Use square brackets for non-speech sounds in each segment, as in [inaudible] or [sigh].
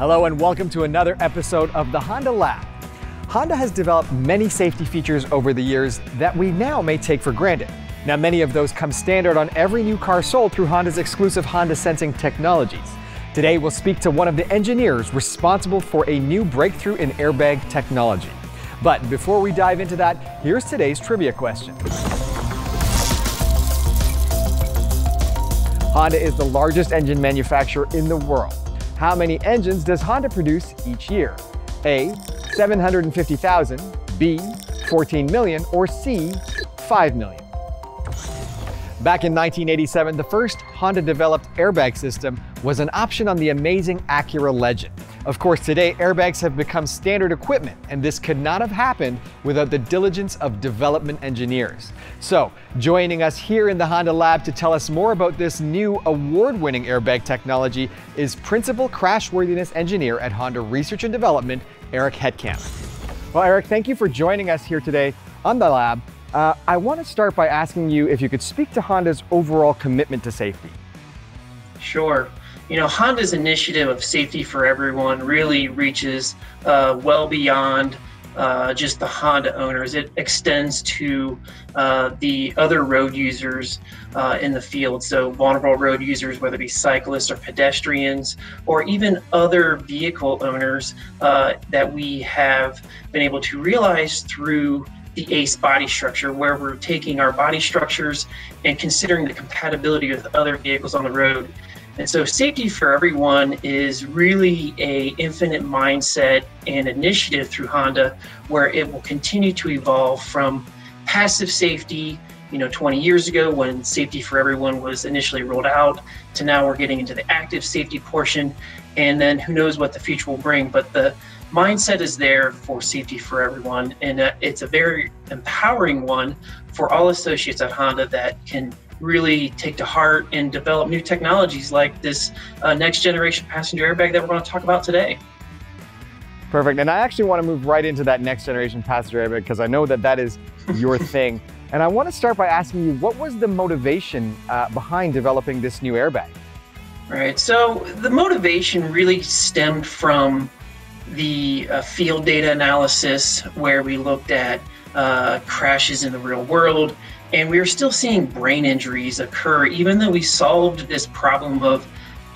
Hello and welcome to another episode of the Honda Lab. Honda has developed many safety features over the years that we now may take for granted. Now, many of those come standard on every new car sold through Honda's exclusive Honda Sensing technologies. Today, we'll speak to one of the engineers responsible for a new breakthrough in airbag technology. But before we dive into that, here's today's trivia question. Honda is the largest engine manufacturer in the world. How many engines does Honda produce each year? A, 750,000, B, 14 million, or C, 5 million? Back in 1987, the first Honda developed airbag system was an option on the amazing Acura Legend. Of course, today airbags have become standard equipment, and this could not have happened without the diligence of development engineers. So, joining us here in the Honda lab to tell us more about this new award-winning airbag technology is Principal Crashworthiness Engineer at Honda Research and Development, Eric Hettkamp. Well, Eric, thank you for joining us here today on the lab uh, I want to start by asking you if you could speak to Honda's overall commitment to safety. Sure. You know, Honda's initiative of safety for everyone really reaches uh, well beyond uh, just the Honda owners. It extends to uh, the other road users uh, in the field. So, vulnerable road users, whether it be cyclists or pedestrians, or even other vehicle owners uh, that we have been able to realize through the ACE body structure, where we're taking our body structures and considering the compatibility with other vehicles on the road. And so safety for everyone is really a infinite mindset and initiative through Honda where it will continue to evolve from passive safety, you know, 20 years ago when safety for everyone was initially rolled out to now we're getting into the active safety portion and then who knows what the future will bring, but the mindset is there for safety for everyone, and uh, it's a very empowering one for all associates at Honda that can really take to heart and develop new technologies like this uh, next generation passenger airbag that we're going to talk about today. Perfect. And I actually want to move right into that next generation passenger airbag because I know that that is your [laughs] thing. And I want to start by asking you, what was the motivation uh, behind developing this new airbag? Right. So the motivation really stemmed from the uh, field data analysis where we looked at uh, crashes in the real world, and we are still seeing brain injuries occur, even though we solved this problem of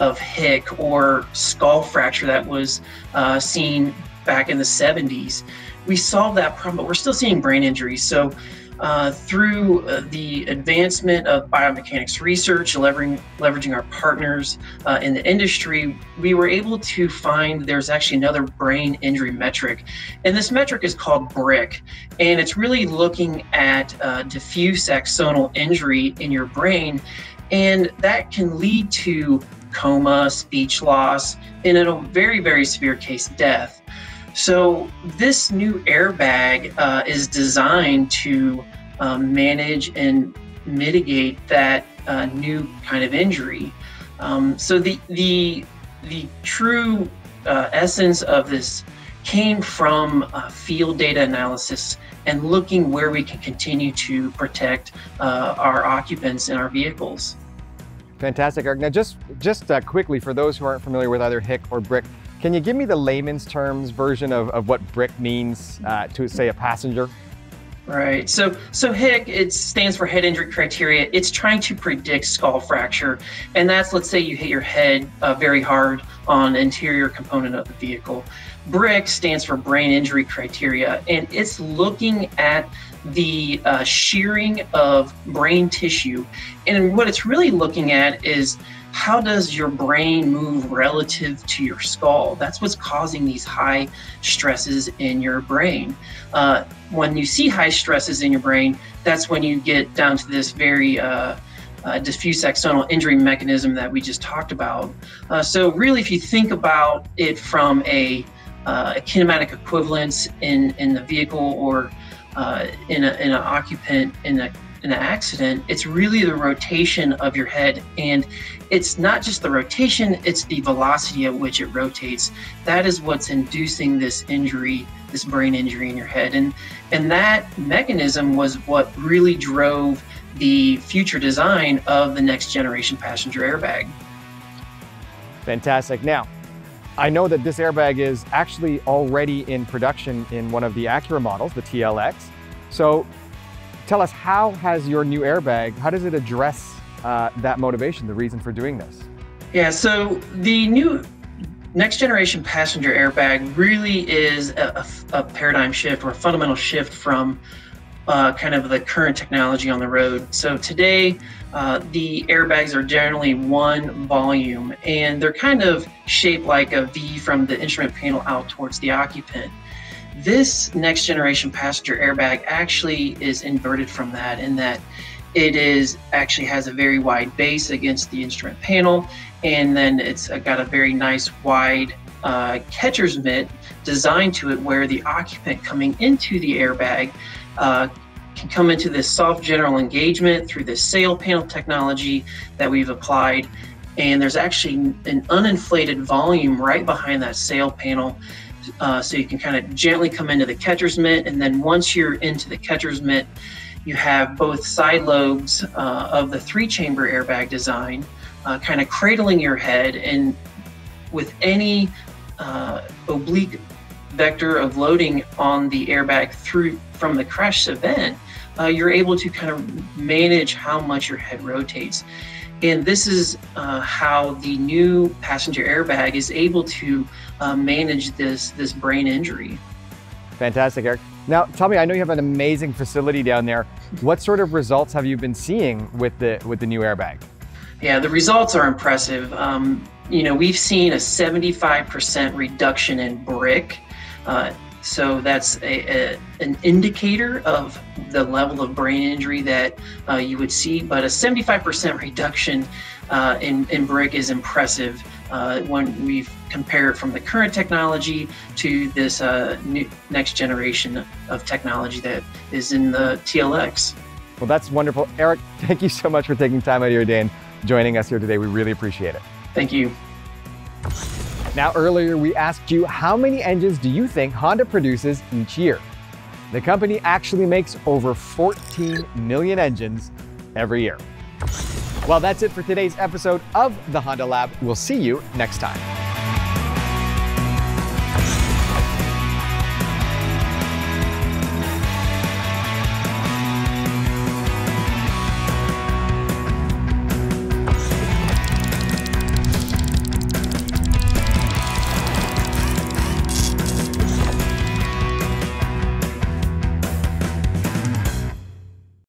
of HIC or skull fracture that was uh, seen back in the 70s. We solved that problem, but we're still seeing brain injuries. So uh, through uh, the advancement of biomechanics research, leveraging, leveraging our partners uh, in the industry, we were able to find there's actually another brain injury metric. And this metric is called BRIC. And it's really looking at uh, diffuse axonal injury in your brain. And that can lead to coma, speech loss, and in a very, very severe case, death. So this new airbag uh, is designed to um, manage and mitigate that uh, new kind of injury. Um, so the the the true uh, essence of this came from uh, field data analysis and looking where we can continue to protect uh, our occupants in our vehicles. Fantastic, Eric. Now, just just uh, quickly for those who aren't familiar with either HIC or BRIC, can you give me the layman's terms version of, of what BRIC means uh, to, say, a passenger? Right. So, so HIC it stands for head injury criteria. It's trying to predict skull fracture, and that's let's say you hit your head uh, very hard on interior component of the vehicle. BRIC stands for brain injury criteria, and it's looking at the uh, shearing of brain tissue, and what it's really looking at is how does your brain move relative to your skull? That's what's causing these high stresses in your brain. Uh, when you see high stresses in your brain, that's when you get down to this very uh, uh, diffuse axonal injury mechanism that we just talked about. Uh, so, really, if you think about it from a, uh, a kinematic equivalence in, in the vehicle or uh, in, a, in an occupant in a in an accident, it's really the rotation of your head. And it's not just the rotation, it's the velocity at which it rotates. That is what's inducing this injury, this brain injury in your head. And, and that mechanism was what really drove the future design of the next generation passenger airbag. Fantastic. Now, I know that this airbag is actually already in production in one of the Acura models, the TLX. So tell us, how has your new airbag, how does it address uh, that motivation, the reason for doing this? Yeah, so the new next generation passenger airbag really is a, a, a paradigm shift or a fundamental shift from uh, kind of the current technology on the road. So today, uh, the airbags are generally one volume and they're kind of shaped like a V from the instrument panel out towards the occupant. This next generation passenger airbag actually is inverted from that in that it is actually has a very wide base against the instrument panel and then it's got a very nice wide uh, catcher's mitt designed to it where the occupant coming into the airbag uh, can come into this soft general engagement through this sail panel technology that we've applied. And there's actually an uninflated volume right behind that sail panel. Uh, so you can kind of gently come into the catcher's mitt. And then once you're into the catcher's mitt, you have both side lobes uh, of the three chamber airbag design, uh, kind of cradling your head. And with any uh, oblique vector of loading on the airbag through from the crash event, uh, you're able to kind of manage how much your head rotates. And this is uh, how the new passenger airbag is able to uh, manage this, this brain injury. Fantastic, Eric. Now, tell me, I know you have an amazing facility down there. What sort of results have you been seeing with the, with the new airbag? Yeah, the results are impressive. Um, you know, we've seen a 75% reduction in BRIC uh, so that's a, a, an indicator of the level of brain injury that uh, you would see. But a 75% reduction uh, in, in BRIC is impressive uh, when we compare it from the current technology to this uh, new, next generation of technology that is in the TLX. Well, that's wonderful. Eric, [laughs] thank you so much for taking time out of your day and joining us here today. We really appreciate it. Thank you. Now, earlier we asked you how many engines do you think Honda produces each year? The company actually makes over 14 million engines every year. Well, that's it for today's episode of the Honda Lab. We'll see you next time.